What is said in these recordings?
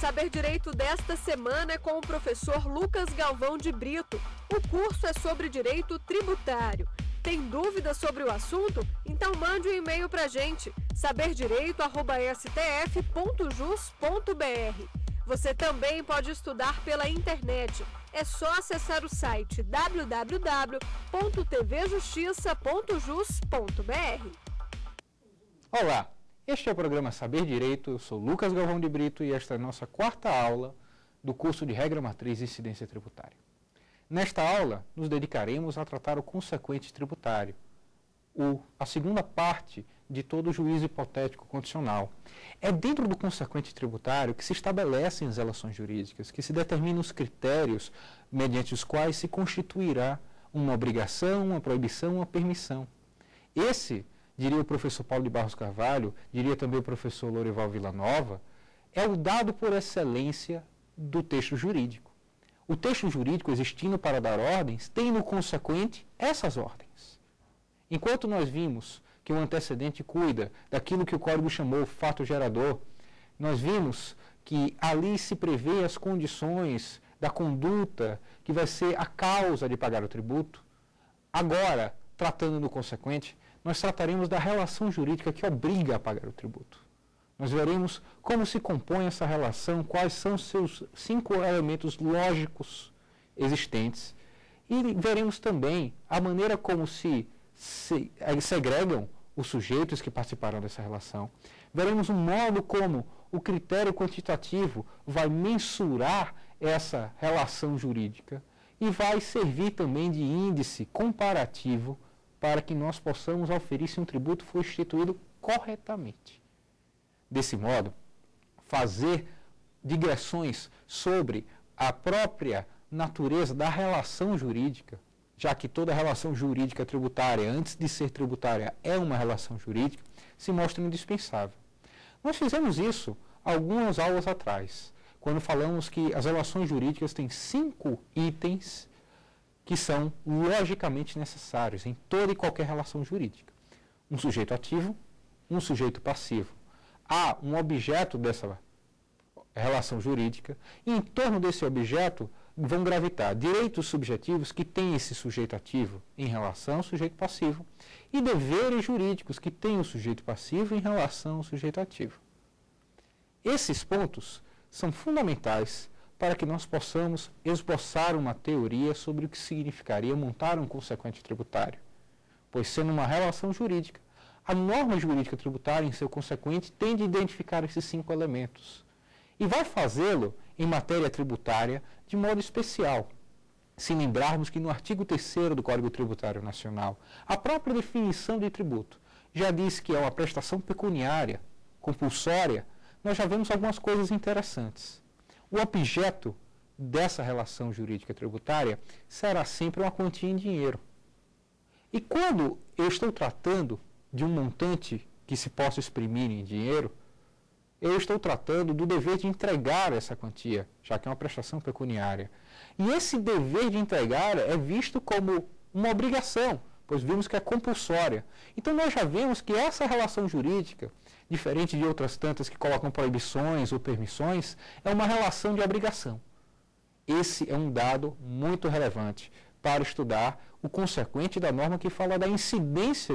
Saber Direito desta semana é com o professor Lucas Galvão de Brito. O curso é sobre direito tributário. Tem dúvidas sobre o assunto? Então mande um e-mail para a gente, saberdireito.stf.jus.br. Você também pode estudar pela internet. É só acessar o site www.tvjustiça.jus.br. Olá, este é o programa Saber Direito. Eu sou Lucas Galvão de Brito e esta é a nossa quarta aula do curso de Regra Matriz e Incidência Tributária. Nesta aula, nos dedicaremos a tratar o consequente tributário, o, a segunda parte de todo juízo hipotético condicional. É dentro do consequente tributário que se estabelecem as relações jurídicas, que se determinam os critérios mediante os quais se constituirá uma obrigação, uma proibição, uma permissão. Esse, diria o professor Paulo de Barros Carvalho, diria também o professor Lorival Villanova, é o dado por excelência do texto jurídico. O texto jurídico existindo para dar ordens tem no consequente essas ordens. Enquanto nós vimos que o antecedente cuida daquilo que o código chamou fato gerador. Nós vimos que ali se prevê as condições da conduta que vai ser a causa de pagar o tributo. Agora, tratando do consequente, nós trataremos da relação jurídica que obriga a pagar o tributo. Nós veremos como se compõe essa relação, quais são seus cinco elementos lógicos existentes e veremos também a maneira como se, se segregam os sujeitos que participaram dessa relação. Veremos o modo como o critério quantitativo vai mensurar essa relação jurídica e vai servir também de índice comparativo para que nós possamos oferir se um tributo foi instituído corretamente. Desse modo, fazer digressões sobre a própria natureza da relação jurídica já que toda relação jurídica tributária, antes de ser tributária, é uma relação jurídica, se mostra indispensável. Nós fizemos isso algumas aulas atrás, quando falamos que as relações jurídicas têm cinco itens que são logicamente necessários em toda e qualquer relação jurídica. Um sujeito ativo, um sujeito passivo. Há um objeto dessa relação jurídica, e em torno desse objeto vão gravitar direitos subjetivos que têm esse sujeito ativo em relação ao sujeito passivo e deveres jurídicos que têm o sujeito passivo em relação ao sujeito ativo. Esses pontos são fundamentais para que nós possamos esboçar uma teoria sobre o que significaria montar um consequente tributário, pois sendo uma relação jurídica, a norma jurídica tributária em seu consequente tem de identificar esses cinco elementos e vai fazê-lo em matéria tributária de modo especial. Se lembrarmos que no artigo 3 do Código Tributário Nacional, a própria definição de tributo já diz que é uma prestação pecuniária, compulsória, nós já vemos algumas coisas interessantes. O objeto dessa relação jurídica tributária será sempre uma quantia em dinheiro. E quando eu estou tratando de um montante que se possa exprimir em dinheiro, eu estou tratando do dever de entregar essa quantia, já que é uma prestação pecuniária. E esse dever de entregar é visto como uma obrigação, pois vimos que é compulsória. Então nós já vemos que essa relação jurídica, diferente de outras tantas que colocam proibições ou permissões, é uma relação de obrigação. Esse é um dado muito relevante para estudar o consequente da norma que fala da incidência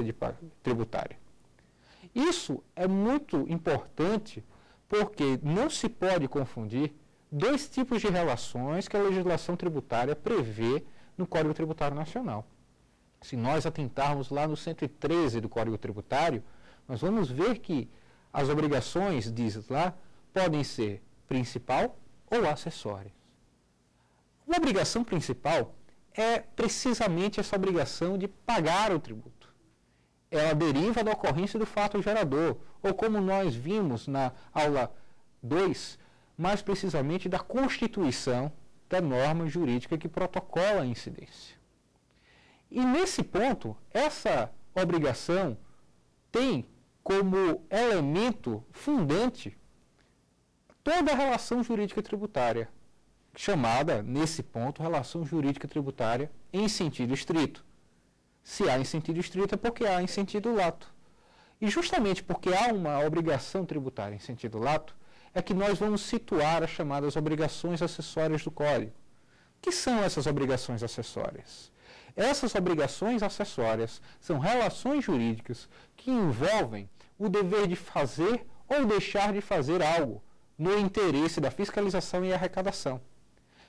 tributária. Isso é muito importante porque não se pode confundir dois tipos de relações que a legislação tributária prevê no Código Tributário Nacional. Se nós atentarmos lá no 113 do Código Tributário, nós vamos ver que as obrigações, diz lá, podem ser principal ou acessórias. Uma obrigação principal é precisamente essa obrigação de pagar o tributo ela deriva da ocorrência do fato gerador, ou como nós vimos na aula 2, mais precisamente da constituição da norma jurídica que protocola a incidência. E nesse ponto, essa obrigação tem como elemento fundante toda a relação jurídica tributária, chamada, nesse ponto, relação jurídica tributária em sentido estrito. Se há em sentido estrito é porque há em sentido lato. E justamente porque há uma obrigação tributária em sentido lato, é que nós vamos situar as chamadas obrigações acessórias do Código. Que são essas obrigações acessórias? Essas obrigações acessórias são relações jurídicas que envolvem o dever de fazer ou deixar de fazer algo no interesse da fiscalização e arrecadação.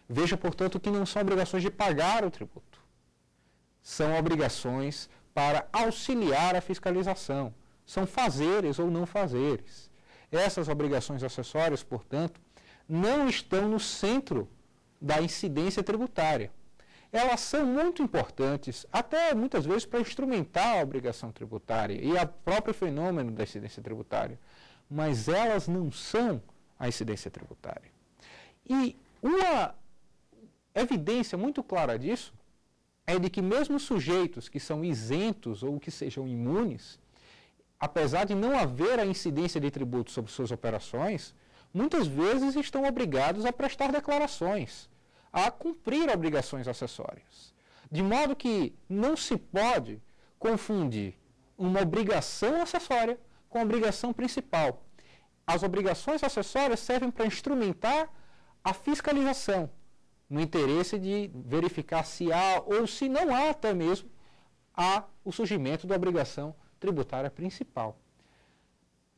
Veja, portanto, que não são obrigações de pagar o tributo. São obrigações para auxiliar a fiscalização. São fazeres ou não fazeres. Essas obrigações acessórias, portanto, não estão no centro da incidência tributária. Elas são muito importantes, até muitas vezes para instrumentar a obrigação tributária e o próprio fenômeno da incidência tributária, mas elas não são a incidência tributária. E uma evidência muito clara disso é de que mesmo sujeitos que são isentos ou que sejam imunes, apesar de não haver a incidência de tributo sobre suas operações, muitas vezes estão obrigados a prestar declarações, a cumprir obrigações acessórias. De modo que não se pode confundir uma obrigação acessória com a obrigação principal. As obrigações acessórias servem para instrumentar a fiscalização, no interesse de verificar se há ou se não há até mesmo há o surgimento da obrigação tributária principal.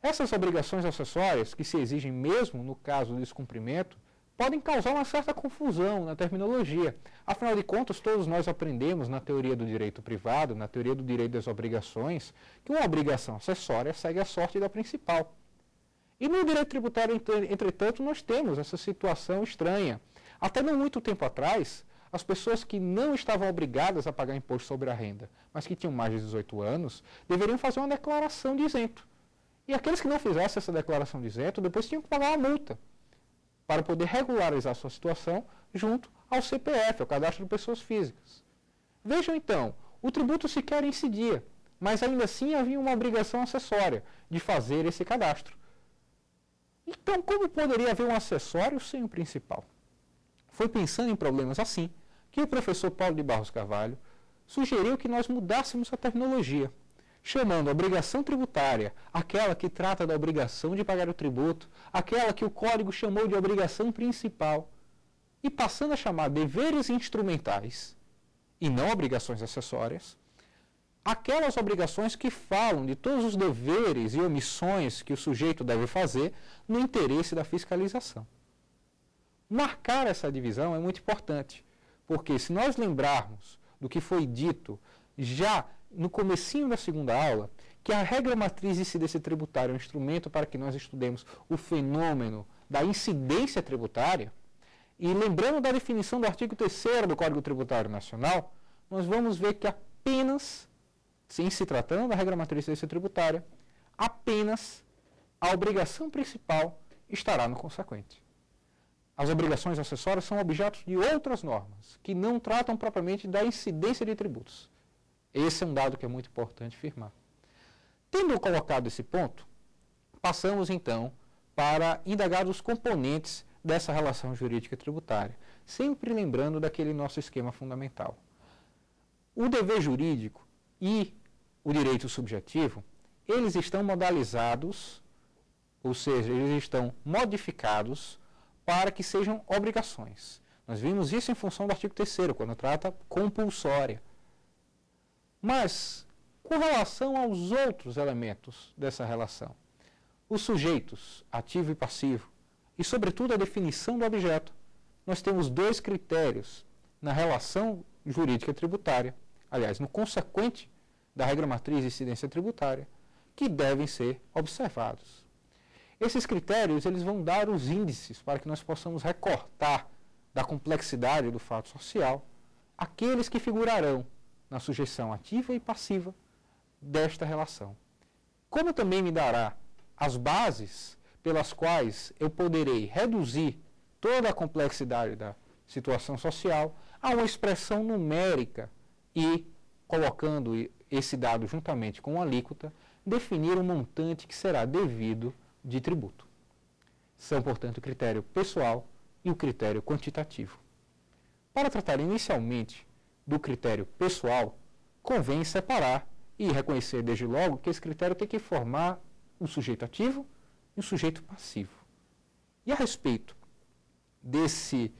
Essas obrigações acessórias, que se exigem mesmo no caso do descumprimento, podem causar uma certa confusão na terminologia. Afinal de contas, todos nós aprendemos na teoria do direito privado, na teoria do direito das obrigações, que uma obrigação acessória segue a sorte da principal. E no direito tributário, entretanto, nós temos essa situação estranha. Até não muito tempo atrás, as pessoas que não estavam obrigadas a pagar imposto sobre a renda, mas que tinham mais de 18 anos, deveriam fazer uma declaração de isento. E aqueles que não fizessem essa declaração de isento, depois tinham que pagar uma multa para poder regularizar sua situação junto ao CPF, ao Cadastro de Pessoas Físicas. Vejam então, o tributo sequer incidia, mas ainda assim havia uma obrigação acessória de fazer esse cadastro. Então, como poderia haver um acessório sem o principal? Foi pensando em problemas assim que o professor Paulo de Barros Carvalho sugeriu que nós mudássemos a terminologia, chamando a obrigação tributária aquela que trata da obrigação de pagar o tributo, aquela que o código chamou de obrigação principal, e passando a chamar deveres instrumentais e não obrigações acessórias, aquelas obrigações que falam de todos os deveres e omissões que o sujeito deve fazer no interesse da fiscalização. Marcar essa divisão é muito importante, porque se nós lembrarmos do que foi dito já no comecinho da segunda aula, que a regra matriz de incidência tributária é um instrumento para que nós estudemos o fenômeno da incidência tributária, e lembrando da definição do artigo 3 do Código Tributário Nacional, nós vamos ver que apenas, em se tratando da regra matriz de incidência tributária, apenas a obrigação principal estará no consequente. As obrigações acessórias são objetos de outras normas, que não tratam propriamente da incidência de tributos. Esse é um dado que é muito importante firmar. Tendo colocado esse ponto, passamos então para indagar os componentes dessa relação jurídica tributária, sempre lembrando daquele nosso esquema fundamental. O dever jurídico e o direito subjetivo, eles estão modalizados, ou seja, eles estão modificados para que sejam obrigações. Nós vimos isso em função do artigo 3 quando trata compulsória. Mas, com relação aos outros elementos dessa relação, os sujeitos, ativo e passivo, e, sobretudo, a definição do objeto, nós temos dois critérios na relação jurídica tributária, aliás, no consequente da regra matriz de incidência tributária, que devem ser observados. Esses critérios eles vão dar os índices para que nós possamos recortar da complexidade do fato social aqueles que figurarão na sujeição ativa e passiva desta relação. Como também me dará as bases pelas quais eu poderei reduzir toda a complexidade da situação social a uma expressão numérica e, colocando esse dado juntamente com a alíquota, definir o montante que será devido de tributo. São, portanto, o critério pessoal e o critério quantitativo. Para tratar inicialmente do critério pessoal, convém separar e reconhecer desde logo que esse critério tem que formar um sujeito ativo e um sujeito passivo. E a respeito desse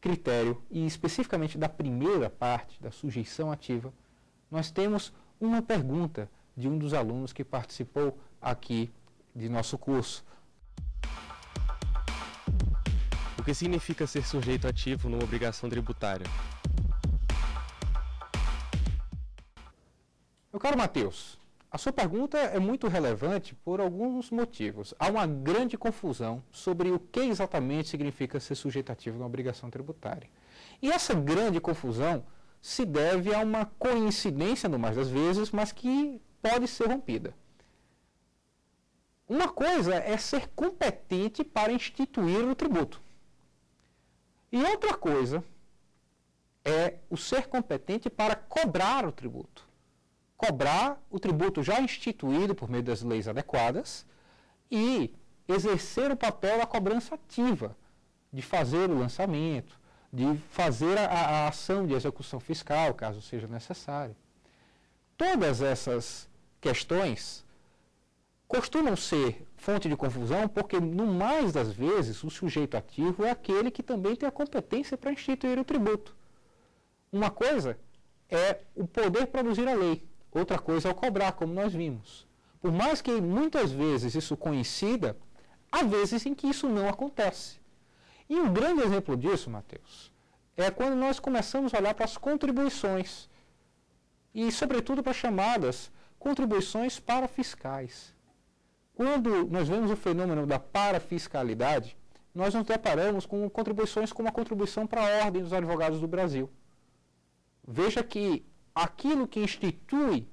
critério, e especificamente da primeira parte, da sujeição ativa, nós temos uma pergunta de um dos alunos que participou aqui de nosso curso. O que significa ser sujeito ativo numa obrigação tributária? Meu caro Matheus, a sua pergunta é muito relevante por alguns motivos. Há uma grande confusão sobre o que exatamente significa ser sujeito ativo na obrigação tributária. E essa grande confusão se deve a uma coincidência, no mais das vezes, mas que pode ser rompida. Uma coisa é ser competente para instituir o tributo. E outra coisa é o ser competente para cobrar o tributo cobrar o tributo já instituído por meio das leis adequadas e exercer o papel da cobrança ativa, de fazer o lançamento, de fazer a, a ação de execução fiscal, caso seja necessário. Todas essas questões costumam ser fonte de confusão porque, no mais das vezes, o sujeito ativo é aquele que também tem a competência para instituir o tributo. Uma coisa é o poder produzir a lei, Outra coisa é o cobrar, como nós vimos. Por mais que muitas vezes isso coincida, há vezes em que isso não acontece. E um grande exemplo disso, Mateus, é quando nós começamos a olhar para as contribuições e, sobretudo, para as chamadas contribuições parafiscais. Quando nós vemos o fenômeno da parafiscalidade, nós nos deparamos com contribuições como a contribuição para a Ordem dos Advogados do Brasil. Veja que aquilo que institui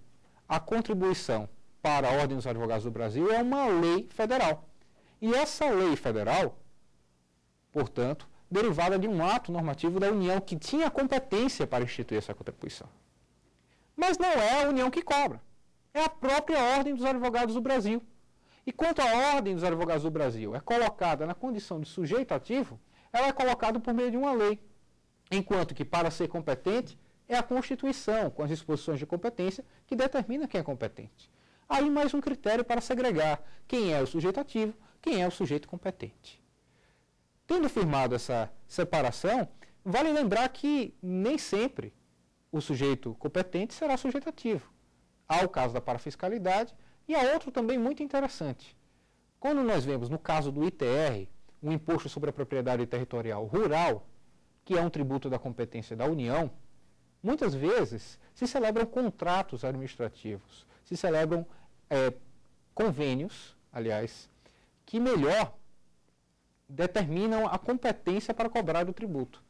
a contribuição para a Ordem dos Advogados do Brasil é uma lei federal. E essa lei federal, portanto, derivada de um ato normativo da União que tinha competência para instituir essa contribuição. Mas não é a União que cobra, é a própria Ordem dos Advogados do Brasil. E quanto à Ordem dos Advogados do Brasil é colocada na condição de sujeito ativo, ela é colocada por meio de uma lei. Enquanto que, para ser competente, é a Constituição, com as disposições de competência, que determina quem é competente. Aí mais um critério para segregar quem é o sujeito ativo, quem é o sujeito competente. Tendo firmado essa separação, vale lembrar que nem sempre o sujeito competente será sujeito ativo. Há o caso da parafiscalidade e há outro também muito interessante. Quando nós vemos no caso do ITR, o Imposto sobre a Propriedade Territorial Rural, que é um tributo da competência da União, Muitas vezes se celebram contratos administrativos, se celebram é, convênios, aliás, que melhor determinam a competência para cobrar o tributo.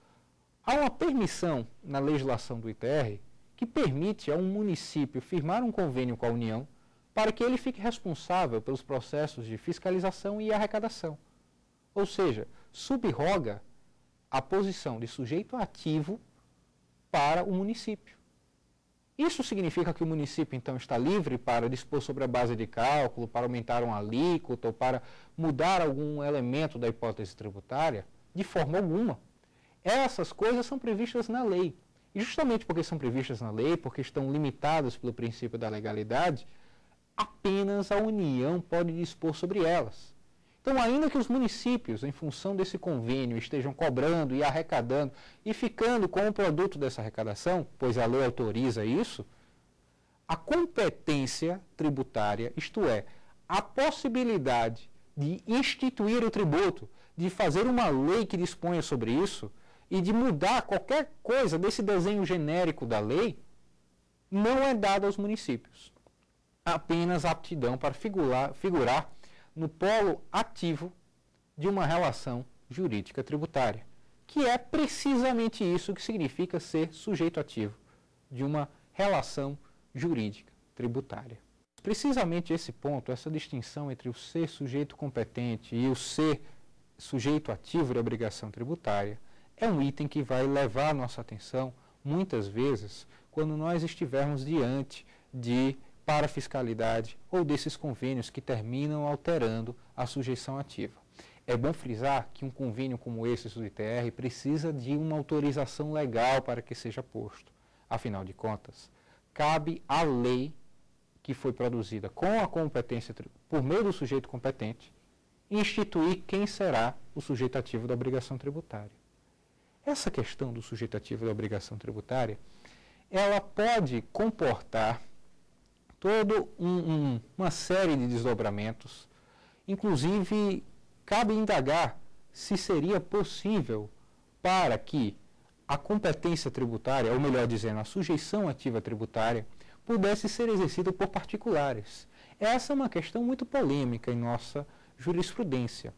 Há uma permissão na legislação do ITR que permite a um município firmar um convênio com a União para que ele fique responsável pelos processos de fiscalização e arrecadação. Ou seja, subroga a posição de sujeito ativo para o município. Isso significa que o município, então, está livre para dispor sobre a base de cálculo, para aumentar uma alíquota ou para mudar algum elemento da hipótese tributária? De forma alguma. Essas coisas são previstas na lei. E justamente porque são previstas na lei, porque estão limitadas pelo princípio da legalidade, apenas a União pode dispor sobre elas. Então, ainda que os municípios, em função desse convênio, estejam cobrando e arrecadando e ficando com o produto dessa arrecadação, pois a lei autoriza isso, a competência tributária, isto é, a possibilidade de instituir o tributo, de fazer uma lei que disponha sobre isso e de mudar qualquer coisa desse desenho genérico da lei, não é dada aos municípios. Apenas aptidão para figurar, figurar no polo ativo de uma relação jurídica tributária, que é precisamente isso que significa ser sujeito ativo de uma relação jurídica tributária. Precisamente esse ponto, essa distinção entre o ser sujeito competente e o ser sujeito ativo de obrigação tributária, é um item que vai levar a nossa atenção muitas vezes quando nós estivermos diante de para a fiscalidade ou desses convênios que terminam alterando a sujeição ativa. É bom frisar que um convênio como esse do ITR precisa de uma autorização legal para que seja posto. Afinal de contas, cabe à lei que foi produzida com a competência por meio do sujeito competente instituir quem será o sujeito ativo da obrigação tributária. Essa questão do sujeito ativo da obrigação tributária, ela pode comportar toda um, um, uma série de desdobramentos, inclusive cabe indagar se seria possível para que a competência tributária, ou melhor dizendo, a sujeição ativa tributária, pudesse ser exercida por particulares. Essa é uma questão muito polêmica em nossa jurisprudência.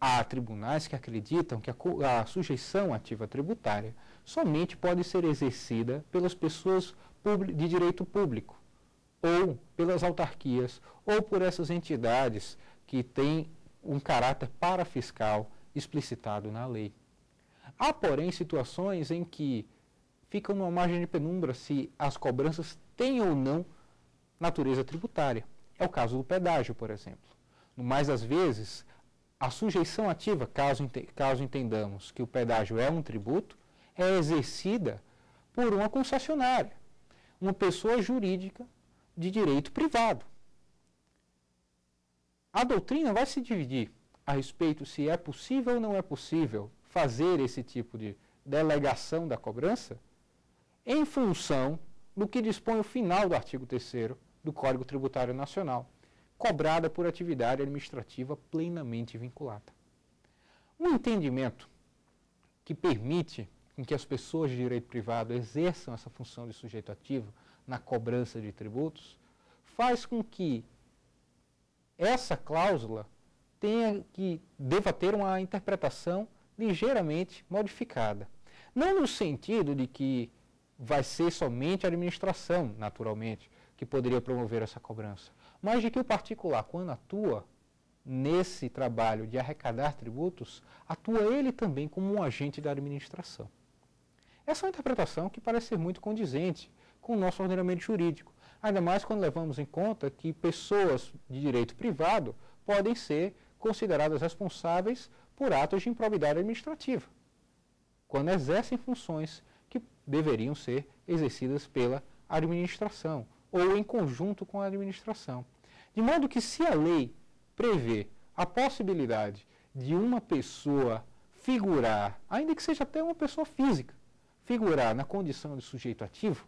Há tribunais que acreditam que a, a sujeição ativa tributária somente pode ser exercida pelas pessoas de direito público, ou pelas autarquias, ou por essas entidades que têm um caráter parafiscal explicitado na lei. Há, porém, situações em que ficam numa margem de penumbra se as cobranças têm ou não natureza tributária. É o caso do pedágio, por exemplo. Mais das vezes, a sujeição ativa, caso, caso entendamos que o pedágio é um tributo, é exercida por uma concessionária, uma pessoa jurídica de direito privado. A doutrina vai se dividir a respeito se é possível ou não é possível fazer esse tipo de delegação da cobrança em função do que dispõe o final do artigo 3 do Código Tributário Nacional, cobrada por atividade administrativa plenamente vinculada. Um entendimento que permite que as pessoas de direito privado exerçam essa função de sujeito ativo na cobrança de tributos faz com que essa cláusula tenha que deva ter uma interpretação ligeiramente modificada. Não no sentido de que vai ser somente a administração, naturalmente, que poderia promover essa cobrança, mas de que o particular, quando atua nesse trabalho de arrecadar tributos, atua ele também como um agente da administração. Essa é uma interpretação que parece ser muito condizente com o nosso ordenamento jurídico, ainda mais quando levamos em conta que pessoas de direito privado podem ser consideradas responsáveis por atos de improbidade administrativa, quando exercem funções que deveriam ser exercidas pela administração ou em conjunto com a administração. De modo que, se a lei prevê a possibilidade de uma pessoa figurar, ainda que seja até uma pessoa física, figurar na condição de sujeito ativo,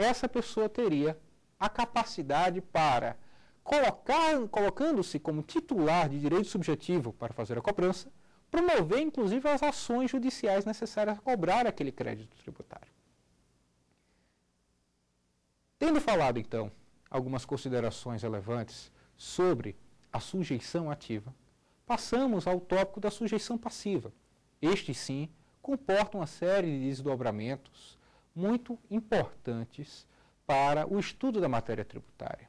essa pessoa teria a capacidade para colocando-se como titular de direito subjetivo para fazer a cobrança, promover inclusive as ações judiciais necessárias a cobrar aquele crédito tributário. Tendo falado, então, algumas considerações relevantes sobre a sujeição ativa, passamos ao tópico da sujeição passiva. Este, sim, comporta uma série de desdobramentos muito importantes para o estudo da matéria tributária.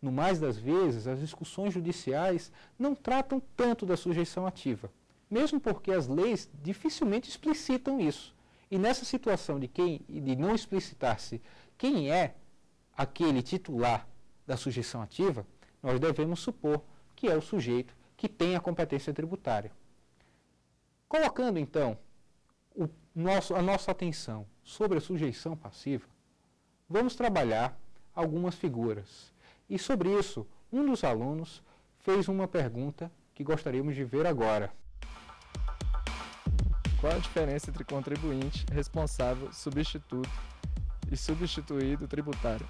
No mais das vezes, as discussões judiciais não tratam tanto da sujeição ativa, mesmo porque as leis dificilmente explicitam isso. E nessa situação de, quem, de não explicitar-se quem é aquele titular da sujeição ativa, nós devemos supor que é o sujeito que tem a competência tributária. Colocando então nosso, a nossa atenção sobre a sujeição passiva, vamos trabalhar algumas figuras e sobre isso, um dos alunos fez uma pergunta que gostaríamos de ver agora. Qual a diferença entre contribuinte, responsável, substituto e substituído tributário?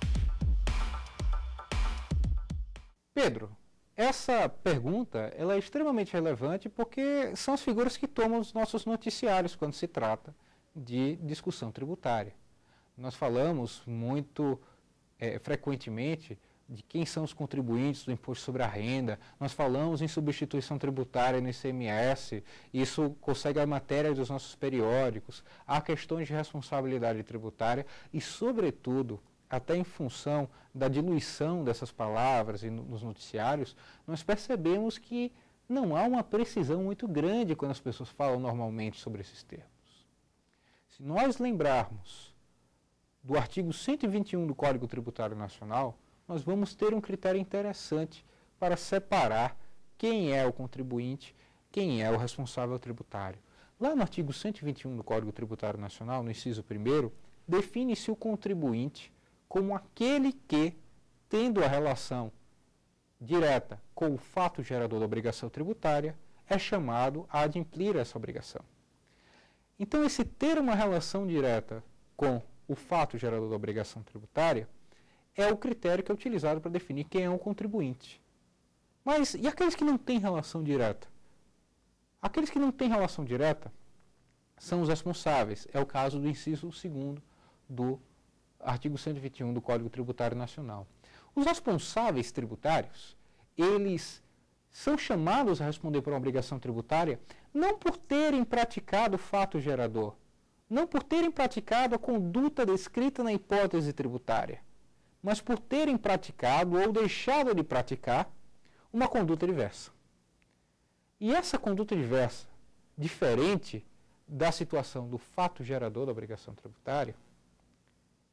Pedro, essa pergunta ela é extremamente relevante porque são as figuras que tomam os nossos noticiários quando se trata de discussão tributária. Nós falamos muito é, frequentemente de quem são os contribuintes do imposto sobre a renda. Nós falamos em substituição tributária no ICMS, isso consegue a matéria dos nossos periódicos. Há questões de responsabilidade tributária e, sobretudo, até em função da diluição dessas palavras e nos noticiários, nós percebemos que não há uma precisão muito grande quando as pessoas falam normalmente sobre esses termos. Se nós lembrarmos do artigo 121 do Código Tributário Nacional, nós vamos ter um critério interessante para separar quem é o contribuinte, quem é o responsável tributário. Lá no artigo 121 do Código Tributário Nacional, no inciso 1, define-se o contribuinte como aquele que, tendo a relação direta com o fato gerador da obrigação tributária, é chamado a adimplir essa obrigação. Então, esse ter uma relação direta com o fato gerador da obrigação tributária é o critério que é utilizado para definir quem é o contribuinte. Mas e aqueles que não têm relação direta? Aqueles que não têm relação direta são os responsáveis. É o caso do inciso 2 do artigo 121 do Código Tributário Nacional. Os responsáveis tributários, eles são chamados a responder por uma obrigação tributária não por terem praticado o fato gerador, não por terem praticado a conduta descrita na hipótese tributária, mas por terem praticado ou deixado de praticar uma conduta diversa. E essa conduta diversa, diferente da situação do fato gerador da obrigação tributária,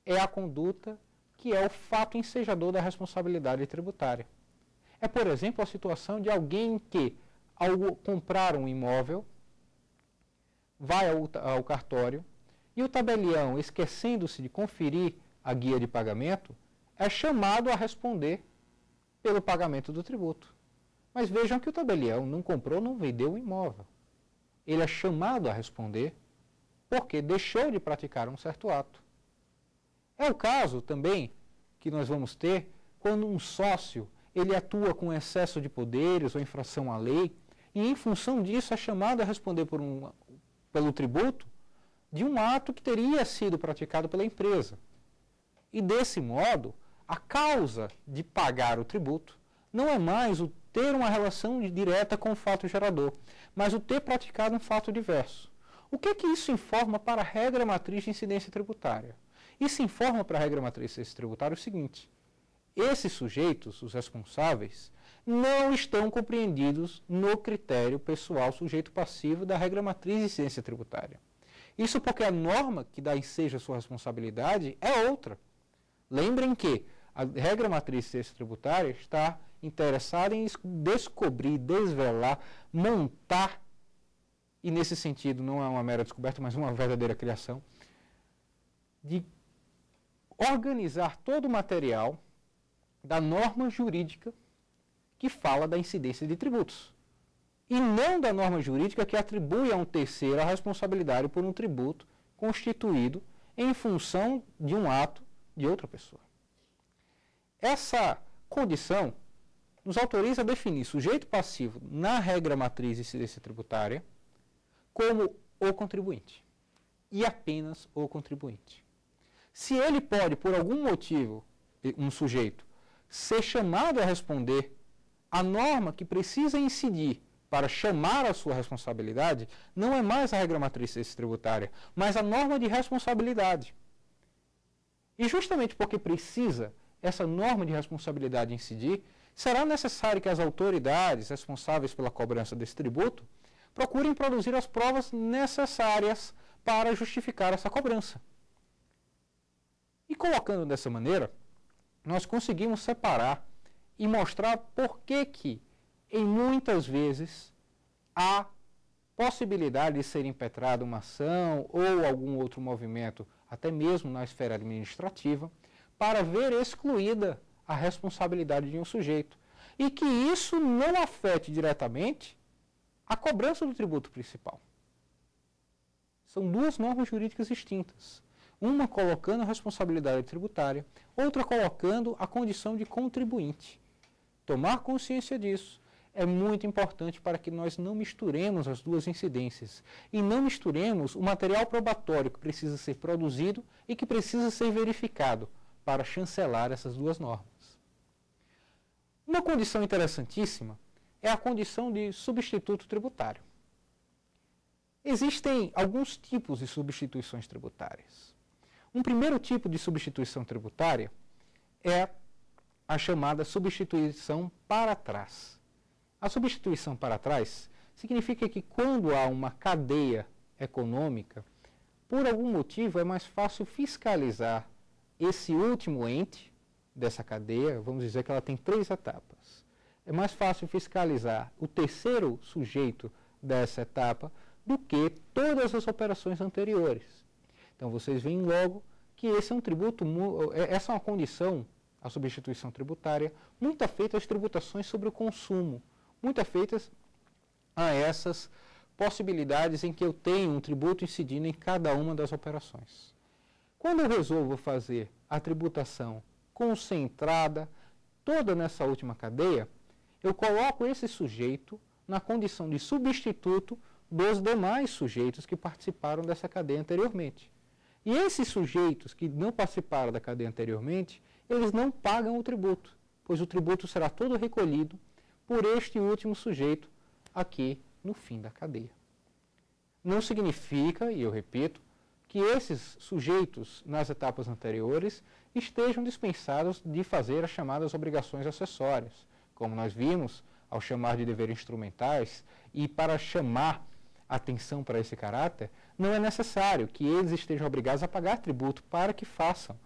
é a conduta que é o fato ensejador da responsabilidade tributária. É, por exemplo, a situação de alguém que, ao comprar um imóvel, vai ao, ao cartório e o tabelião, esquecendo-se de conferir a guia de pagamento, é chamado a responder pelo pagamento do tributo. Mas vejam que o tabelião não comprou, não vendeu o imóvel. Ele é chamado a responder porque deixou de praticar um certo ato. É o caso também que nós vamos ter quando um sócio ele atua com excesso de poderes ou infração à lei e em função disso é chamado a responder por um, pelo tributo de um ato que teria sido praticado pela empresa. E desse modo, a causa de pagar o tributo não é mais o ter uma relação direta com o fato gerador, mas o ter praticado um fato diverso. O que, é que isso informa para a regra matriz de incidência tributária? Isso informa para a regra matriz de incidência tributária o seguinte: esses sujeitos, os responsáveis, não estão compreendidos no critério pessoal sujeito passivo da regra matriz de incidência tributária. Isso porque a norma que dá ensejo à sua responsabilidade é outra. Lembrem que a regra matriz de incidência tributária está interessada em descobrir, desvelar, montar, e nesse sentido não é uma mera descoberta, mas uma verdadeira criação, de organizar todo o material da norma jurídica que fala da incidência de tributos. E não da norma jurídica que atribui a um terceiro a responsabilidade por um tributo constituído em função de um ato de outra pessoa. Essa condição nos autoriza a definir sujeito passivo na regra matriz de incidência tributária como o contribuinte e apenas o contribuinte. Se ele pode, por algum motivo, um sujeito, ser chamado a responder, a norma que precisa incidir para chamar a sua responsabilidade não é mais a regra matriz tributária, mas a norma de responsabilidade. E justamente porque precisa essa norma de responsabilidade incidir, será necessário que as autoridades responsáveis pela cobrança desse tributo procurem produzir as provas necessárias para justificar essa cobrança. E colocando dessa maneira, nós conseguimos separar e mostrar por que que, em muitas vezes, há possibilidade de ser impetrada uma ação ou algum outro movimento, até mesmo na esfera administrativa, para ver excluída a responsabilidade de um sujeito. E que isso não afete diretamente a cobrança do tributo principal. São duas normas jurídicas distintas. Uma colocando a responsabilidade tributária, outra colocando a condição de contribuinte. Tomar consciência disso é muito importante para que nós não misturemos as duas incidências e não misturemos o material probatório que precisa ser produzido e que precisa ser verificado para chancelar essas duas normas. Uma condição interessantíssima é a condição de substituto tributário. Existem alguns tipos de substituições tributárias. Um primeiro tipo de substituição tributária é a chamada substituição para trás. A substituição para trás significa que quando há uma cadeia econômica, por algum motivo é mais fácil fiscalizar esse último ente dessa cadeia, vamos dizer que ela tem três etapas. É mais fácil fiscalizar o terceiro sujeito dessa etapa do que todas as operações anteriores. Então vocês veem logo que esse é um tributo, é, essa é uma condição, a substituição tributária, muito feita às tributações sobre o consumo, muito feitas a essas possibilidades em que eu tenho um tributo incidindo em cada uma das operações. Quando eu resolvo fazer a tributação concentrada, toda nessa última cadeia, eu coloco esse sujeito na condição de substituto dos demais sujeitos que participaram dessa cadeia anteriormente. E esses sujeitos que não participaram da cadeia anteriormente, eles não pagam o tributo, pois o tributo será todo recolhido por este último sujeito aqui no fim da cadeia. Não significa, e eu repito, que esses sujeitos nas etapas anteriores estejam dispensados de fazer as chamadas obrigações acessórias, como nós vimos ao chamar de deveres instrumentais, e para chamar atenção para esse caráter, não é necessário que eles estejam obrigados a pagar tributo para que façam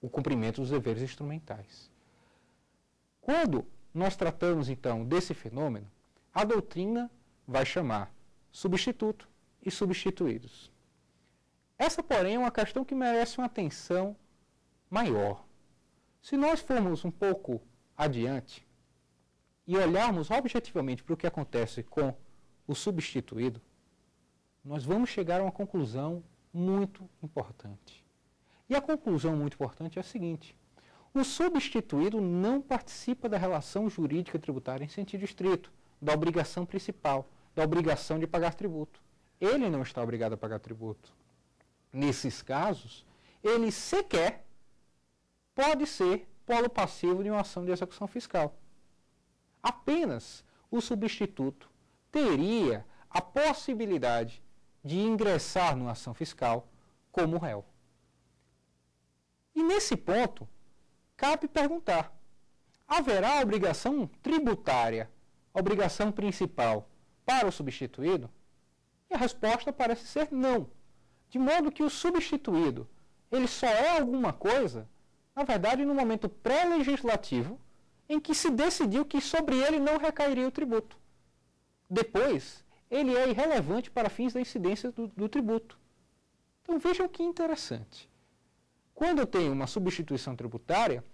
o cumprimento dos deveres instrumentais. Quando nós tratamos então desse fenômeno, a doutrina vai chamar substituto e substituídos. Essa, porém, é uma questão que merece uma atenção maior. Se nós formos um pouco adiante e olharmos objetivamente para o que acontece com o substituído, nós vamos chegar a uma conclusão muito importante. E a conclusão muito importante é a seguinte: o substituído não participa da relação jurídica tributária em sentido estrito, da obrigação principal, da obrigação de pagar tributo. Ele não está obrigado a pagar tributo. Nesses casos, ele sequer pode ser polo passivo de uma ação de execução fiscal. Apenas o substituto teria a possibilidade de ingressar numa ação fiscal como réu. E nesse ponto, cabe perguntar: haverá obrigação tributária, obrigação principal, para o substituído? E a resposta parece ser não. De modo que o substituído, ele só é alguma coisa, na verdade, no momento pré-legislativo, em que se decidiu que sobre ele não recairia o tributo. Depois, ele é irrelevante para fins da incidência do, do tributo. Então vejam que interessante. Quando eu tenho uma substituição tributária,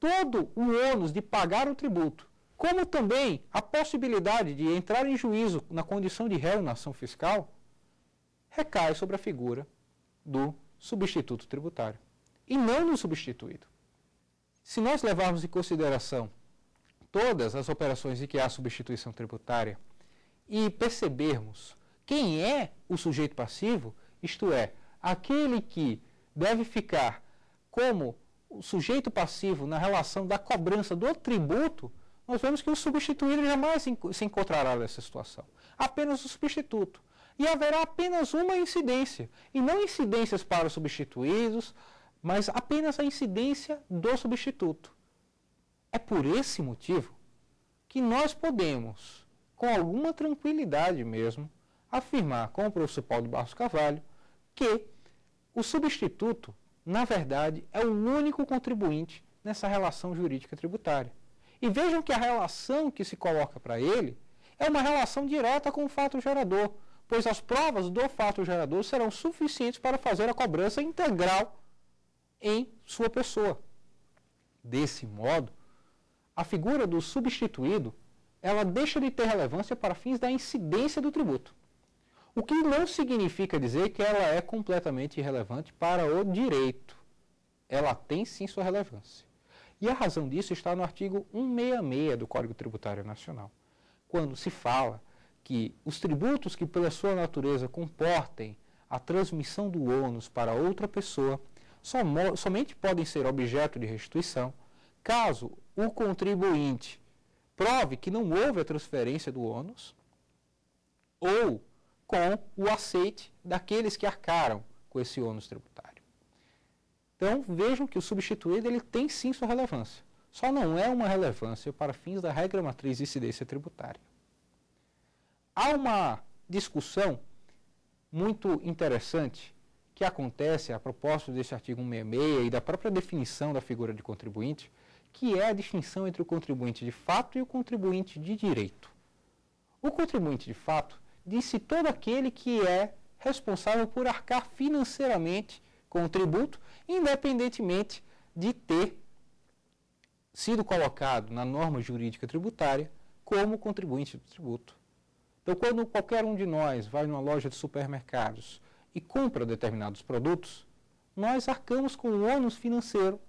todo o ônus de pagar o tributo, como também a possibilidade de entrar em juízo na condição de réu na ação fiscal, recai sobre a figura do substituto tributário e não do substituído. Se nós levarmos em consideração todas as operações em que há substituição tributária e percebermos quem é o sujeito passivo, isto é, aquele que deve ficar como o sujeito passivo na relação da cobrança do tributo, nós vemos que o substituído jamais se encontrará nessa situação. Apenas o substituto e haverá apenas uma incidência, e não incidências para os substituídos, mas apenas a incidência do substituto. É por esse motivo que nós podemos, com alguma tranquilidade mesmo, afirmar com o professor Paulo Barros Carvalho que o substituto, na verdade, é o único contribuinte nessa relação jurídica tributária. E vejam que a relação que se coloca para ele é uma relação direta com o fato gerador, pois as provas do fato gerador serão suficientes para fazer a cobrança integral em sua pessoa. Desse modo, a figura do substituído ela deixa de ter relevância para fins da incidência do tributo. O que não significa dizer que ela é completamente irrelevante para o direito. Ela tem sim sua relevância. E a razão disso está no artigo 166 do Código Tributário Nacional, quando se fala que os tributos que, pela sua natureza, comportem a transmissão do ônus para outra pessoa somente podem ser objeto de restituição caso o contribuinte prove que não houve a transferência do ônus ou com o aceite daqueles que arcaram com esse ônus tributário. Então, vejam que o substituído ele tem sim sua relevância, só não é uma relevância para fins da regra matriz de incidência tributária há uma discussão muito interessante que acontece a propósito desse artigo 166 e da própria definição da figura de contribuinte, que é a distinção entre o contribuinte de fato e o contribuinte de direito. O contribuinte de fato disse todo aquele que é responsável por arcar financeiramente com o tributo, independentemente de ter sido colocado na norma jurídica tributária como contribuinte do tributo. Então, quando qualquer um de nós vai numa loja de supermercados e compra determinados produtos, nós arcamos com o ônus financeiro,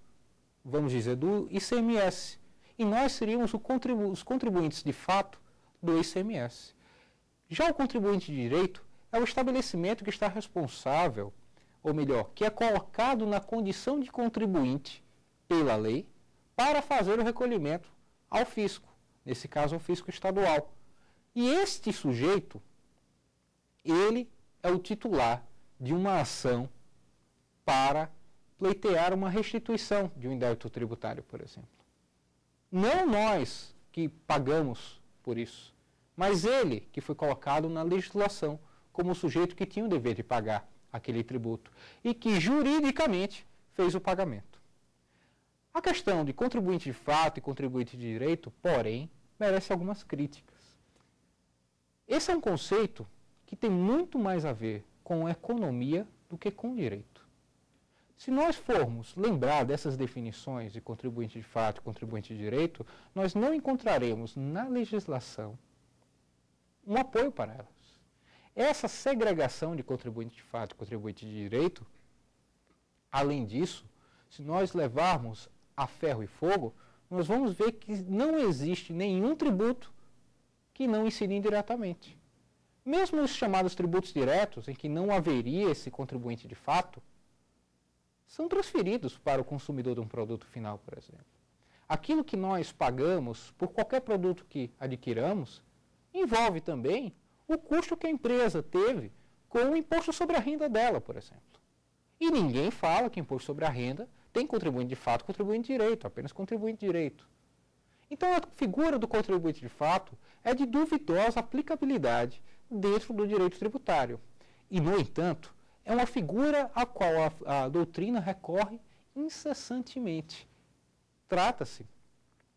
vamos dizer, do ICMS. E nós seríamos contribu os contribuintes de fato do ICMS. Já o contribuinte de direito é o estabelecimento que está responsável, ou melhor, que é colocado na condição de contribuinte pela lei para fazer o recolhimento ao fisco, nesse caso ao fisco estadual. E este sujeito, ele é o titular de uma ação para pleitear uma restituição de um débito tributário, por exemplo. Não nós que pagamos por isso, mas ele que foi colocado na legislação como o sujeito que tinha o dever de pagar aquele tributo e que juridicamente fez o pagamento. A questão de contribuinte de fato e contribuinte de direito, porém, merece algumas críticas. Esse é um conceito que tem muito mais a ver com economia do que com direito. Se nós formos lembrar dessas definições de contribuinte de fato e contribuinte de direito, nós não encontraremos na legislação um apoio para elas. Essa segregação de contribuinte de fato e contribuinte de direito, além disso, se nós levarmos a ferro e fogo, nós vamos ver que não existe nenhum tributo que não incide indiretamente. Mesmo os chamados tributos diretos, em que não haveria esse contribuinte de fato, são transferidos para o consumidor de um produto final, por exemplo. Aquilo que nós pagamos por qualquer produto que adquiramos envolve também o custo que a empresa teve com o imposto sobre a renda dela, por exemplo. E ninguém fala que imposto sobre a renda tem contribuinte de fato, contribuinte de direito, apenas contribuinte de direito. Então a figura do contribuinte de fato é de duvidosa aplicabilidade dentro do direito tributário. E, no entanto, é uma figura a qual a, a doutrina recorre incessantemente. Trata-se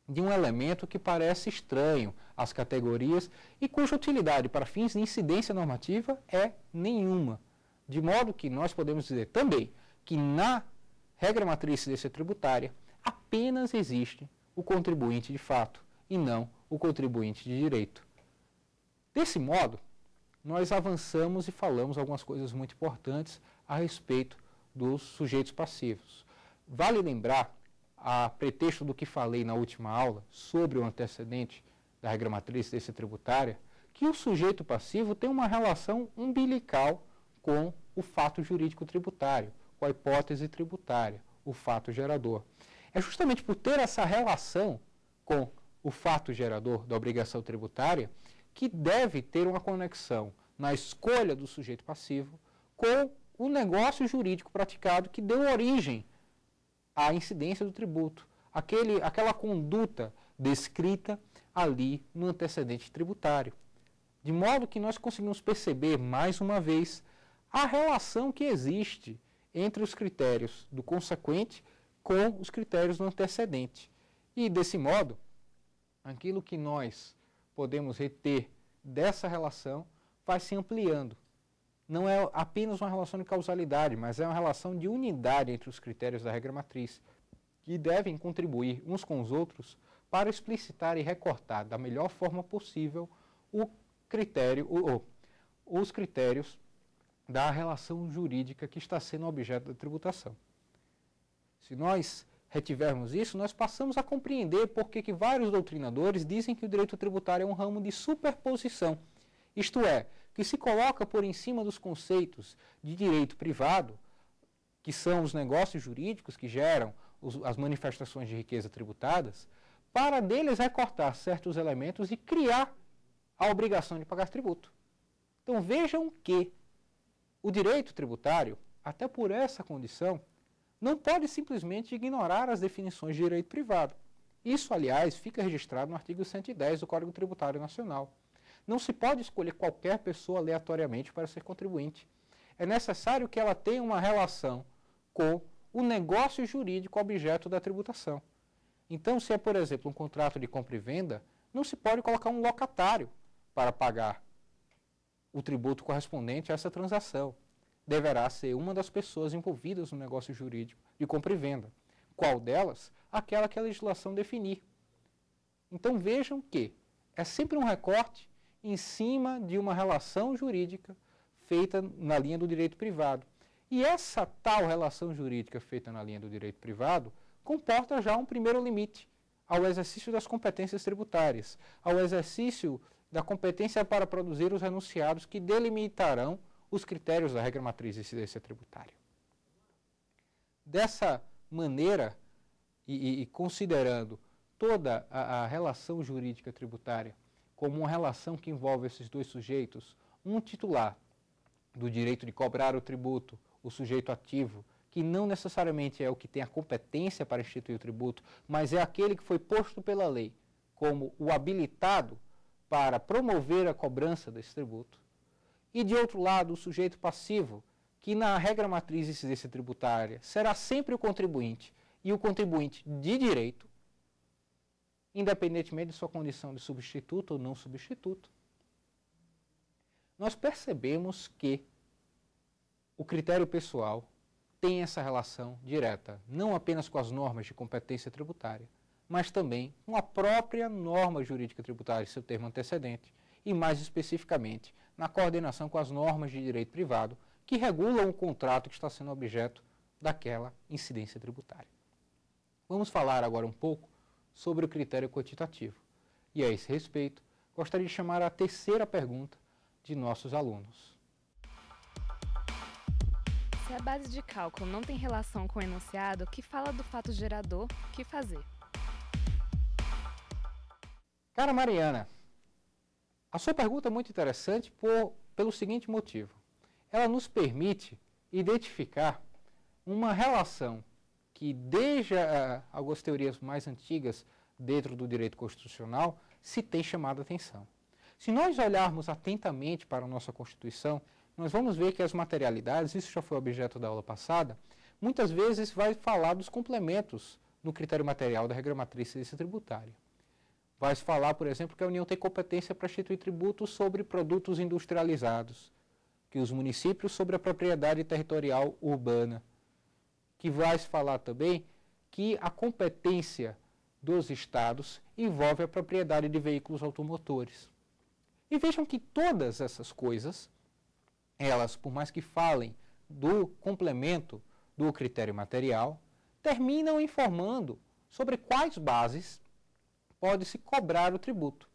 de um elemento que parece estranho às categorias e cuja utilidade para fins de incidência normativa é nenhuma. De modo que nós podemos dizer também que na regra matriz de incidência tributária apenas existe o contribuinte de fato e não o contribuinte de direito. Desse modo, nós avançamos e falamos algumas coisas muito importantes a respeito dos sujeitos passivos. Vale lembrar a pretexto do que falei na última aula sobre o antecedente da regra matriz desse tributária, que o sujeito passivo tem uma relação umbilical com o fato jurídico tributário, com a hipótese tributária, o fato gerador. É justamente por ter essa relação com o fato gerador da obrigação tributária que deve ter uma conexão na escolha do sujeito passivo com o negócio jurídico praticado que deu origem a incidência do tributo, aquele, aquela conduta descrita ali no antecedente tributário. De modo que nós conseguimos perceber, mais uma vez, a relação que existe entre os critérios do consequente com os critérios do antecedente. E, desse modo, aquilo que nós podemos reter dessa relação vai se ampliando não é apenas uma relação de causalidade, mas é uma relação de unidade entre os critérios da regra matriz, que devem contribuir uns com os outros para explicitar e recortar da melhor forma possível o critério, o, os critérios da relação jurídica que está sendo objeto da tributação. Se nós retivermos isso, nós passamos a compreender por que vários doutrinadores dizem que o direito tributário é um ramo de superposição, isto é, que se coloca por em cima dos conceitos de direito privado, que são os negócios jurídicos que geram os, as manifestações de riqueza tributadas, para deles recortar certos elementos e criar a obrigação de pagar tributo. Então vejam que o direito tributário, até por essa condição, não pode simplesmente ignorar as definições de direito privado. Isso, aliás, fica registrado no artigo 110 do Código Tributário Nacional. Não se pode escolher qualquer pessoa aleatoriamente para ser contribuinte. É necessário que ela tenha uma relação com o negócio jurídico objeto da tributação. Então, se é, por exemplo, um contrato de compra e venda, não se pode colocar um locatário para pagar o tributo correspondente a essa transação. Deverá ser uma das pessoas envolvidas no negócio jurídico de compra e venda. Qual delas? Aquela que a legislação definir. Então vejam que é sempre um recorte em cima de uma relação jurídica feita na linha do direito privado. E essa tal relação jurídica feita na linha do direito privado comporta já um primeiro limite ao exercício das competências tributárias, ao exercício da competência para produzir os enunciados que delimitarão os critérios da regra matriz de incidência tributária. Dessa maneira, e, e considerando toda a, a relação jurídica tributária como uma relação que envolve esses dois sujeitos, um titular do direito de cobrar o tributo, o sujeito ativo, que não necessariamente é o que tem a competência para instituir o tributo, mas é aquele que foi posto pela lei como o habilitado para promover a cobrança desse tributo. E de outro lado, o sujeito passivo, que na regra matriz incidência tributária será sempre o contribuinte, e o contribuinte de direito, independentemente de sua condição de substituto ou não substituto, nós percebemos que o critério pessoal tem essa relação direta, não apenas com as normas de competência tributária, mas também com a própria norma jurídica tributária, seu termo antecedente, e mais especificamente na coordenação com as normas de direito privado que regulam o contrato que está sendo objeto daquela incidência tributária. Vamos falar agora um pouco sobre o critério quantitativo. E a esse respeito, gostaria de chamar a terceira pergunta de nossos alunos. Se a base de cálculo não tem relação com o enunciado que fala do fato gerador, que fazer? Cara Mariana, a sua pergunta é muito interessante por, pelo seguinte motivo. Ela nos permite identificar uma relação que desde uh, algumas teorias mais antigas dentro do direito constitucional se tem chamado a atenção. Se nós olharmos atentamente para a nossa Constituição, nós vamos ver que as materialidades, isso já foi objeto da aula passada, muitas vezes vai falar dos complementos no critério material da regra matriz de tributária. Vai falar, por exemplo, que a União tem competência para instituir tributos sobre produtos industrializados, que os municípios sobre a propriedade territorial urbana, que vai falar também que a competência dos estados envolve a propriedade de veículos automotores. E vejam que todas essas coisas, elas, por mais que falem do complemento do critério material, terminam informando sobre quais bases pode-se cobrar o tributo.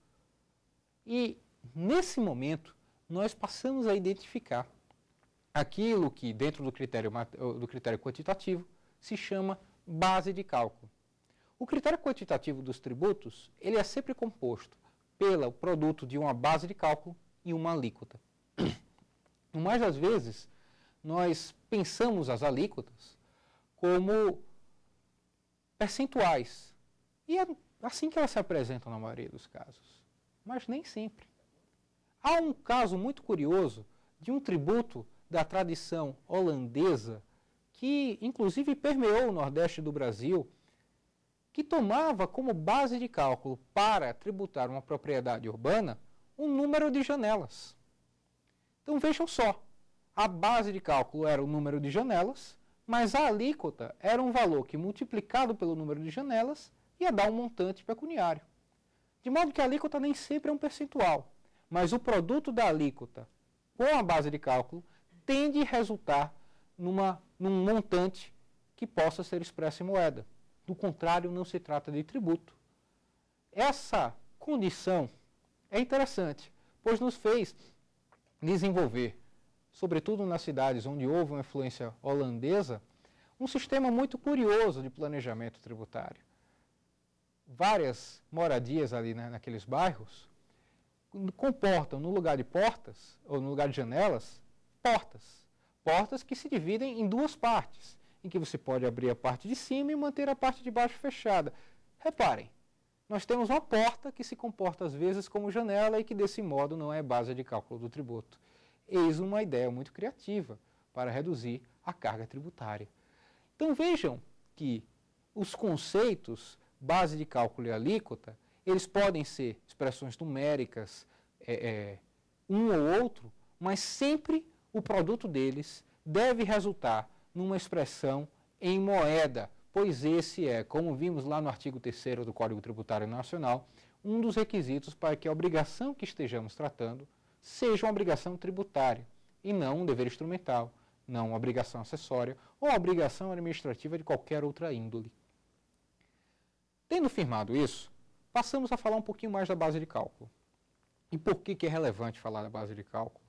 E, nesse momento, nós passamos a identificar aquilo que, dentro do critério, do critério quantitativo, se chama base de cálculo. O critério quantitativo dos tributos ele é sempre composto pelo produto de uma base de cálculo e uma alíquota. Mais das vezes, nós pensamos as alíquotas como percentuais. E é assim que elas se apresentam na maioria dos casos. Mas nem sempre. Há um caso muito curioso de um tributo da tradição holandesa, que inclusive permeou o Nordeste do Brasil, que tomava como base de cálculo para tributar uma propriedade urbana um número de janelas. Então vejam só, a base de cálculo era o número de janelas, mas a alíquota era um valor que multiplicado pelo número de janelas ia dar um montante pecuniário. De modo que a alíquota nem sempre é um percentual, mas o produto da alíquota com a base de cálculo tende a resultar numa, num montante que possa ser expresso em moeda. Do contrário, não se trata de tributo. Essa condição é interessante, pois nos fez desenvolver, sobretudo nas cidades onde houve uma influência holandesa, um sistema muito curioso de planejamento tributário. Várias moradias ali né, naqueles bairros comportam, no lugar de portas, ou no lugar de janelas, portas. Portas que se dividem em duas partes, em que você pode abrir a parte de cima e manter a parte de baixo fechada. Reparem, nós temos uma porta que se comporta às vezes como janela e que desse modo não é base de cálculo do tributo. Eis uma ideia muito criativa para reduzir a carga tributária. Então vejam que os conceitos base de cálculo e alíquota, eles podem ser expressões numéricas, é, é, um ou outro, mas sempre o produto deles deve resultar numa expressão em moeda, pois esse é, como vimos lá no artigo 3 do Código Tributário Nacional, um dos requisitos para que a obrigação que estejamos tratando seja uma obrigação tributária e não um dever instrumental, não uma obrigação acessória ou uma obrigação administrativa de qualquer outra índole. Tendo firmado isso, passamos a falar um pouquinho mais da base de cálculo. E por que, que é relevante falar da base de cálculo?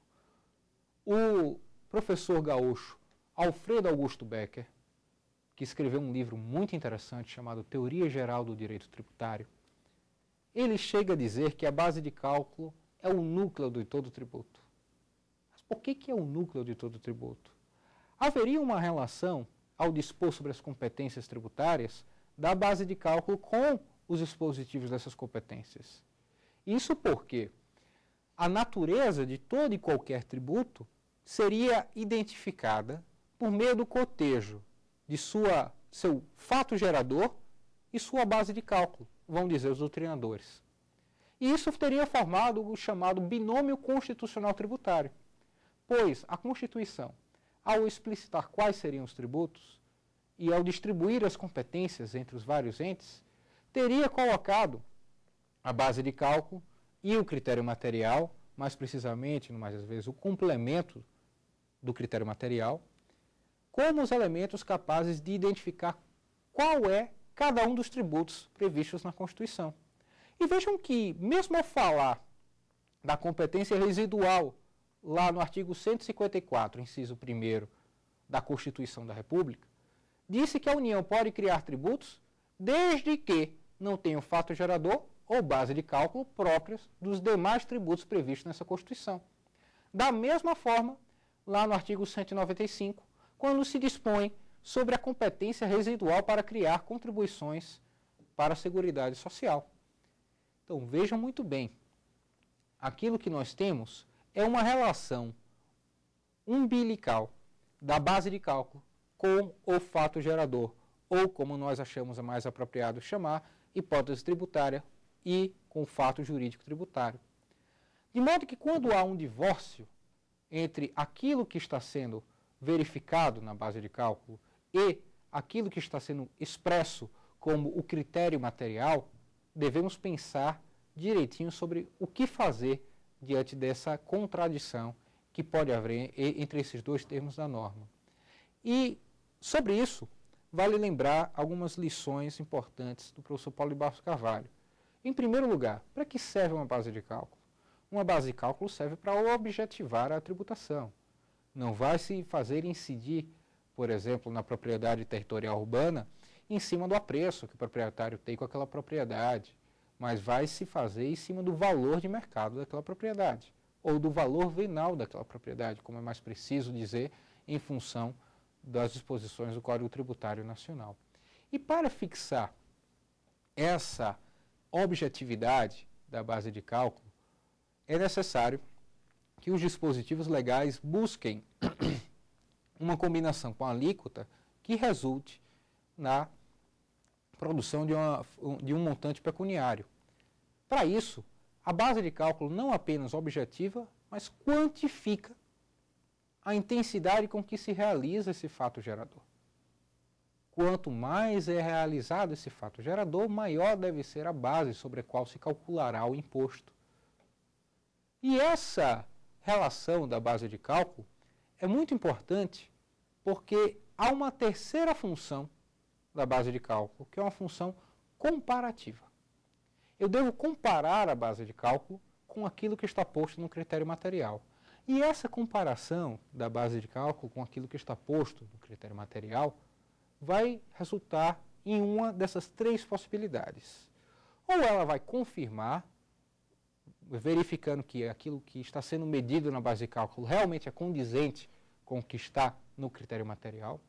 O professor gaúcho Alfredo Augusto Becker, que escreveu um livro muito interessante chamado Teoria Geral do Direito Tributário, ele chega a dizer que a base de cálculo é o núcleo de todo tributo. Mas por que, que é o núcleo de todo tributo? Haveria uma relação, ao dispor sobre as competências tributárias, da base de cálculo com os dispositivos dessas competências. Isso porque a natureza de todo e qualquer tributo seria identificada por meio do cotejo de sua, seu fato gerador e sua base de cálculo, vão dizer os doutrinadores. E isso teria formado o chamado binômio constitucional tributário, pois a Constituição, ao explicitar quais seriam os tributos e ao distribuir as competências entre os vários entes, teria colocado a base de cálculo e o critério material, mais precisamente, mais vezes, o complemento do critério material, como os elementos capazes de identificar qual é cada um dos tributos previstos na Constituição. E vejam que, mesmo ao falar da competência residual, lá no artigo 154, inciso 1 da Constituição da República, disse que a União pode criar tributos desde que não tenham fato gerador ou base de cálculo próprios dos demais tributos previstos nessa Constituição. Da mesma forma, lá no artigo 195, quando se dispõe sobre a competência residual para criar contribuições para a Seguridade Social. Então, vejam muito bem, aquilo que nós temos é uma relação umbilical da base de cálculo com o fato gerador, ou como nós achamos mais apropriado chamar, hipótese tributária e com o fato jurídico tributário. De modo que quando há um divórcio entre aquilo que está sendo verificado na base de cálculo e aquilo que está sendo expresso como o critério material, devemos pensar direitinho sobre o que fazer diante dessa contradição que pode haver entre esses dois termos da norma. E sobre isso, vale lembrar algumas lições importantes do professor Paulo de Barros Carvalho. Em primeiro lugar, para que serve uma base de cálculo? Uma base de cálculo serve para objetivar a tributação não vai se fazer incidir, por exemplo, na propriedade territorial urbana, em cima do apreço que o proprietário tem com aquela propriedade, mas vai se fazer em cima do valor de mercado daquela propriedade, ou do valor venal daquela propriedade, como é mais preciso dizer, em função das disposições do Código Tributário Nacional. E para fixar essa objetividade da base de cálculo, é necessário que os dispositivos legais busquem uma combinação com a alíquota que resulte na produção de, uma, de um montante pecuniário. Para isso, a base de cálculo não apenas objetiva, mas quantifica a intensidade com que se realiza esse fato gerador. Quanto mais é realizado esse fato gerador, maior deve ser a base sobre a qual se calculará o imposto. E essa relação da base de cálculo é muito importante porque há uma terceira função da base de cálculo, que é uma função comparativa. Eu devo comparar a base de cálculo com aquilo que está posto no critério material. E essa comparação da base de cálculo com aquilo que está posto no critério material vai resultar em uma dessas três possibilidades. Ou ela vai confirmar verificando que aquilo que está sendo medido na base de cálculo realmente é condizente com o que está no critério material,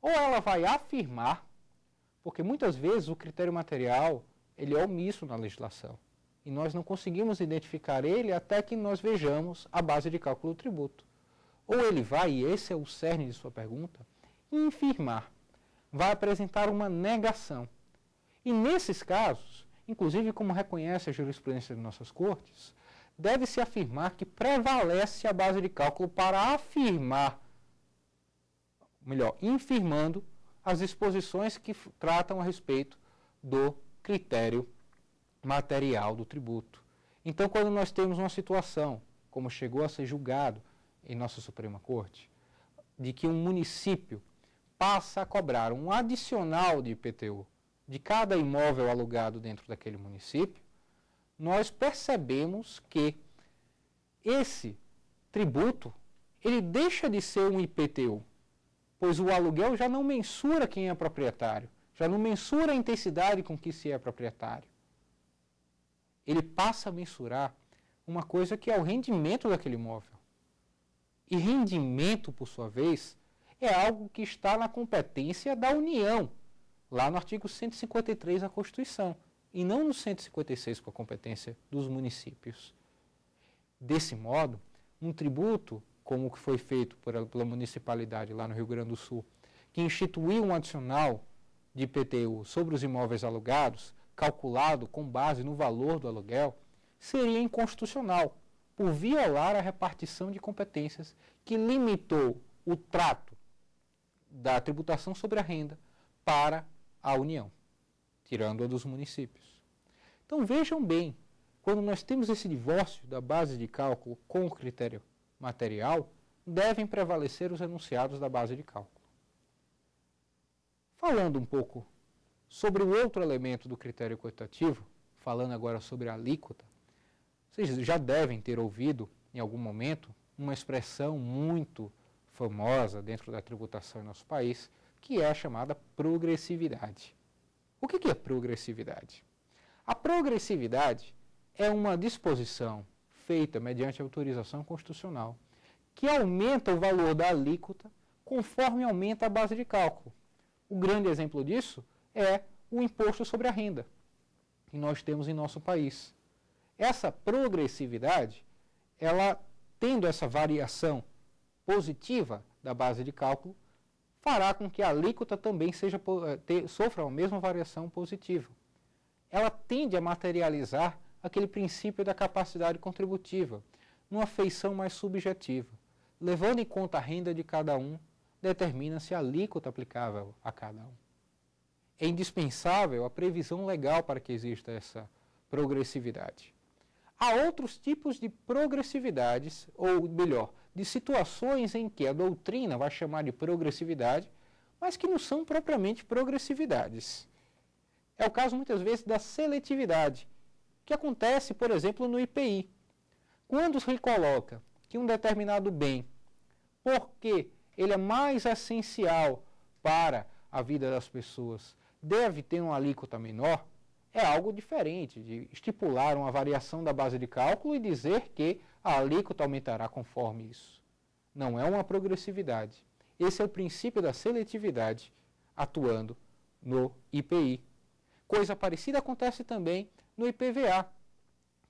ou ela vai afirmar, porque muitas vezes o critério material ele é omisso na legislação e nós não conseguimos identificar ele até que nós vejamos a base de cálculo do tributo. Ou ele vai, e esse é o cerne de sua pergunta, infirmar, vai apresentar uma negação. E nesses casos, inclusive como reconhece a jurisprudência de nossas cortes, deve-se afirmar que prevalece a base de cálculo para afirmar, melhor, infirmando as disposições que tratam a respeito do critério material do tributo. Então, quando nós temos uma situação, como chegou a ser julgado em nossa Suprema Corte, de que um município passa a cobrar um adicional de IPTU de cada imóvel alugado dentro daquele município, nós percebemos que esse tributo ele deixa de ser um IPTU, pois o aluguel já não mensura quem é proprietário, já não mensura a intensidade com que se é proprietário. Ele passa a mensurar uma coisa que é o rendimento daquele imóvel. E rendimento, por sua vez, é algo que está na competência da União, lá no artigo 153 da Constituição, e não no 156 com a competência dos municípios. Desse modo, um tributo, como o que foi feito pela municipalidade lá no Rio Grande do Sul, que instituiu um adicional de IPTU sobre os imóveis alugados, calculado com base no valor do aluguel, seria inconstitucional, por violar a repartição de competências que limitou o trato da tributação sobre a renda para a União, tirando-a dos municípios. Então vejam bem, quando nós temos esse divórcio da base de cálculo com o critério material, devem prevalecer os enunciados da base de cálculo. Falando um pouco sobre o outro elemento do critério quantitativo, falando agora sobre a alíquota, vocês já devem ter ouvido em algum momento uma expressão muito famosa dentro da tributação em nosso país, que é a chamada progressividade. O que é progressividade? A progressividade é uma disposição feita mediante autorização constitucional que aumenta o valor da alíquota conforme aumenta a base de cálculo. O grande exemplo disso é o imposto sobre a renda que nós temos em nosso país. Essa progressividade, ela tendo essa variação positiva da base de cálculo, fará com que a alíquota também seja, eh, ter, sofra a mesma variação positiva. Ela tende a materializar aquele princípio da capacidade contributiva, numa feição mais subjetiva. Levando em conta a renda de cada um, determina-se a alíquota aplicável a cada um. É indispensável a previsão legal para que exista essa progressividade. Há outros tipos de progressividades, ou melhor, de situações em que a doutrina vai chamar de progressividade, mas que não são propriamente progressividades. É o caso muitas vezes da seletividade, que acontece, por exemplo, no IPI. Quando se coloca que um determinado bem, porque ele é mais essencial para a vida das pessoas, deve ter uma alíquota menor, é algo diferente de estipular uma variação da base de cálculo e dizer que a alíquota aumentará conforme isso. Não é uma progressividade. Esse é o princípio da seletividade atuando no IPI. Coisa parecida acontece também no IPVA.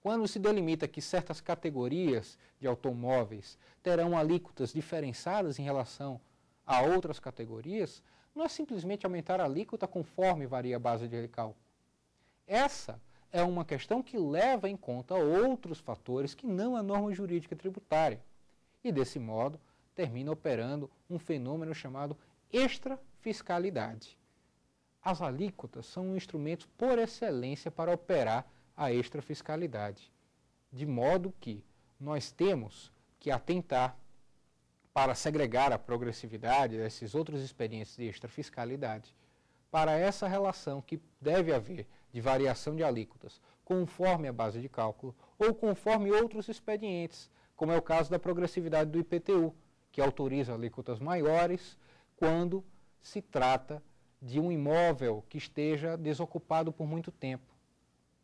Quando se delimita que certas categorias de automóveis terão alíquotas diferenciadas em relação a outras categorias, não é simplesmente aumentar a alíquota conforme varia a base de cálculo. Essa é uma questão que leva em conta outros fatores que não a norma jurídica tributária. E, desse modo, termina operando um fenômeno chamado extrafiscalidade. As alíquotas são um instrumento por excelência para operar a extrafiscalidade, de modo que nós temos que atentar para segregar a progressividade desses outros expedientes de extrafiscalidade para essa relação que deve haver de variação de alíquotas, conforme a base de cálculo ou conforme outros expedientes, como é o caso da progressividade do IPTU, que autoriza alíquotas maiores quando se trata de um imóvel que esteja desocupado por muito tempo.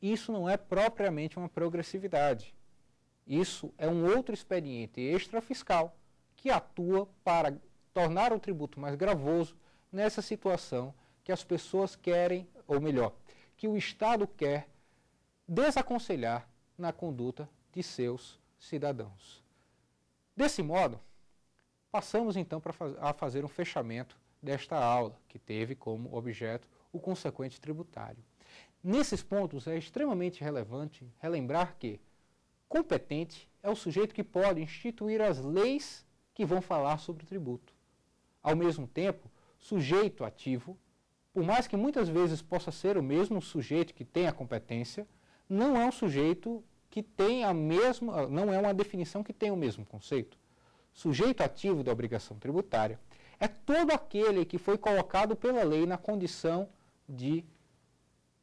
Isso não é propriamente uma progressividade. Isso é um outro expediente extrafiscal que atua para tornar o tributo mais gravoso nessa situação que as pessoas querem, ou melhor, que o Estado quer desaconselhar na conduta de seus cidadãos. Desse modo, passamos então a fazer um fechamento desta aula, que teve como objeto o consequente tributário. Nesses pontos é extremamente relevante relembrar que competente é o sujeito que pode instituir as leis que vão falar sobre o tributo. Ao mesmo tempo, sujeito ativo por mais que muitas vezes possa ser o mesmo sujeito que tem a competência, não é um sujeito que tem a mesma, não é uma definição que tem o mesmo conceito. Sujeito ativo da obrigação tributária é todo aquele que foi colocado pela lei na condição de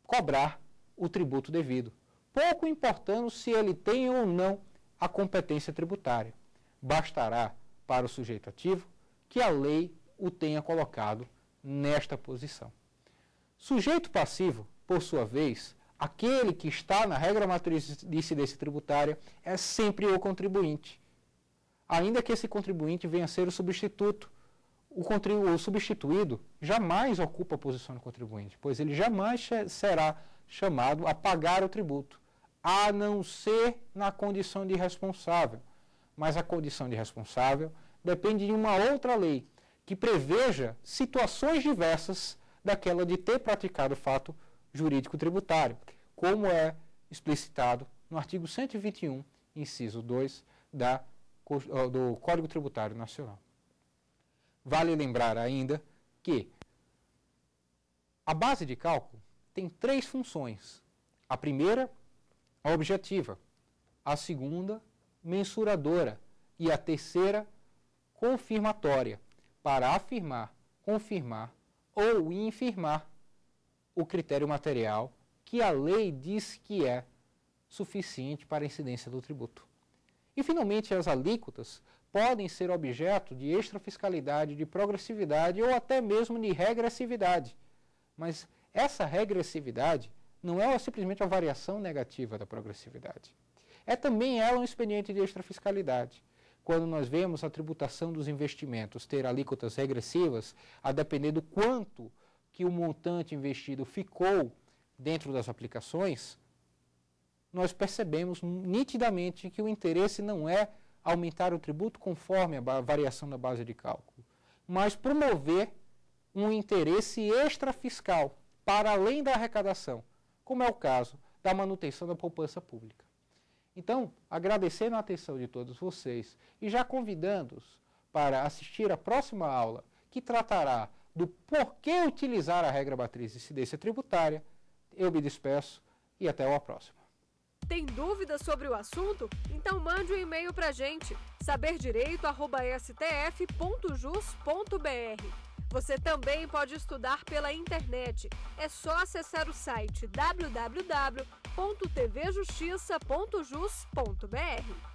cobrar o tributo devido, pouco importando se ele tem ou não a competência tributária. Bastará para o sujeito ativo que a lei o tenha colocado nesta posição. Sujeito passivo, por sua vez, aquele que está na regra matriz de incidência tributária é sempre o contribuinte. Ainda que esse contribuinte venha a ser o substituto, o, substituído jamais ocupa a posição do contribuinte, pois ele jamais será chamado a pagar o tributo, a não ser na condição de responsável. Mas a condição de responsável depende de uma outra lei, que preveja situações diversas daquela de ter praticado fato jurídico tributário, como é explicitado no artigo 121, inciso 2 da, do Código Tributário Nacional. Vale lembrar ainda que a base de cálculo tem três funções. A primeira, a objetiva. A segunda, mensuradora. E a terceira, confirmatória, para afirmar, confirmar ou infirmar o critério material que a lei diz que é suficiente para a incidência do tributo. E, finalmente, as alíquotas podem ser objeto de extrafiscalidade, de progressividade ou até mesmo de regressividade. Mas essa regressividade não é simplesmente a variação negativa da progressividade. É também ela um expediente de extrafiscalidade. Quando nós vemos a tributação dos investimentos ter alíquotas regressivas, a depender do quanto que o montante investido ficou dentro das aplicações, nós percebemos nitidamente que o interesse não é aumentar o tributo conforme a variação da base de cálculo, mas promover um interesse extrafiscal para além da arrecadação, como é o caso da manutenção da poupança pública. Então, agradecendo a atenção de todos vocês e já convidando-os para assistir a próxima aula, que tratará do porquê utilizar a regra matriz de incidência tributária, eu me despeço e até uma próxima. Tem dúvidas sobre o assunto? Então mande um e-mail para a gente, saberdireito.stf.jus.br. Você também pode estudar pela internet. É só acessar o site www.tvjustiça.jus.br.